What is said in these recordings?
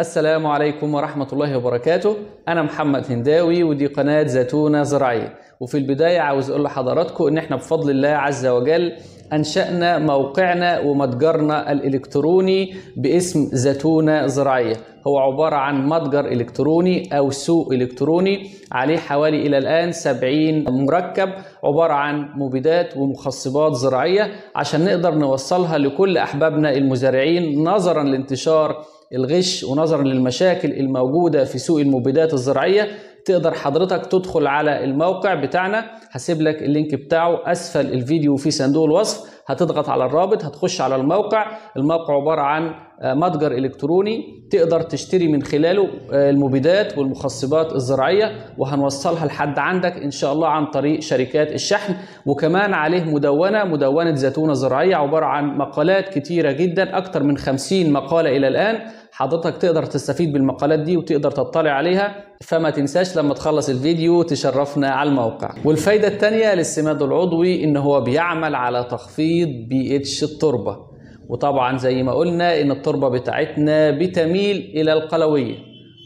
السلام عليكم ورحمة الله وبركاته. أنا محمد هنداوي ودي قناة زيتونة زراعية. وفي البداية عاوز أقول لحضراتكم إن إحنا بفضل الله عز وجل أنشأنا موقعنا ومتجرنا الإلكتروني باسم زيتونة زراعية. هو عبارة عن متجر إلكتروني أو سوق إلكتروني عليه حوالي إلى الآن 70 مركب عبارة عن مبيدات ومخصبات زراعية. عشان نقدر نوصلها لكل أحبابنا المزارعين نظرا لانتشار الغش ونظرا للمشاكل الموجودة في سوق المبيدات الزراعية. تقدر حضرتك تدخل على الموقع بتاعنا. هسيب لك اللينك بتاعه. أسفل الفيديو في صندوق الوصف. هتضغط على الرابط هتخش على الموقع. الموقع عبارة عن متجر إلكتروني تقدر تشتري من خلاله المبيدات والمخصبات الزراعية وهنوصلها لحد عندك إن شاء الله عن طريق شركات الشحن. وكمان عليه مدونة مدونة زيتونة زراعية عبارة عن مقالات كتيرة جدا أكتر من 50 مقالة إلى الآن. حضرتك تقدر تستفيد بالمقالات دي وتقدر تطلع عليها. فما تنساش لما تخلص الفيديو تشرفنا على الموقع. والفايدة الثانية للسماد العضوي إن هو بيعمل على تخفيض بي اتش التربة. وطبعا زي ما قلنا إن التربة بتاعتنا بتميل إلى القلوية.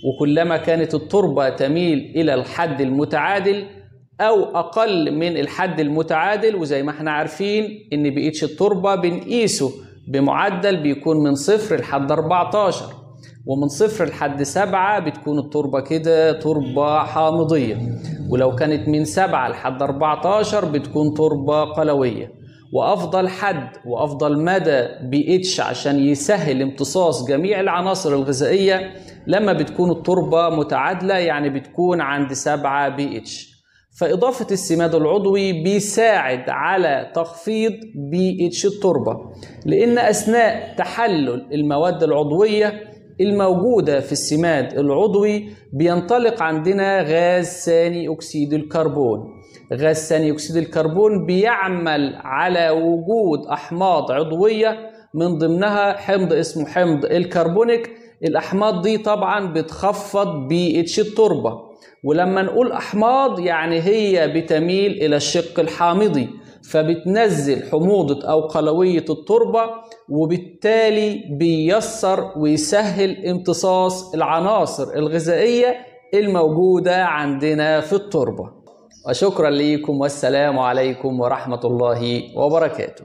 وكلما كانت التربة تميل إلى الحد المتعادل أو أقل من الحد المتعادل وزي ما إحنا عارفين إن بي اتش التربة بنقيسه بمعدل بيكون من صفر لحد 14 ومن صفر لحد سبعة بتكون التربة كده تربة حامضية. ولو كانت من سبعة لحد 14 بتكون تربة قلوية. وأفضل حد وأفضل مدى بي اتش عشان يسهل امتصاص جميع العناصر الغذائية لما بتكون التربة متعادلة يعني بتكون عند 7 بي اتش فإضافة السماد العضوي بيساعد على تخفيض بي اتش التربة لأن أثناء تحلل المواد العضوية الموجودة في السماد العضوي بينطلق عندنا غاز ثاني أكسيد الكربون. غاز ثاني أكسيد الكربون بيعمل على وجود أحماض عضوية من ضمنها حمض اسمه حمض الكربونيك. الأحماض دي طبعا بتخفض بي إتش التربة. ولما نقول أحماض يعني هي بتميل إلى الشق الحامضي. فبتنزل حموضة أو قلوية التربة وبالتالي بيسر ويسهل امتصاص العناصر الغذائية الموجودة عندنا في التربة. وشكرا لكم والسلام عليكم ورحمة الله وبركاته.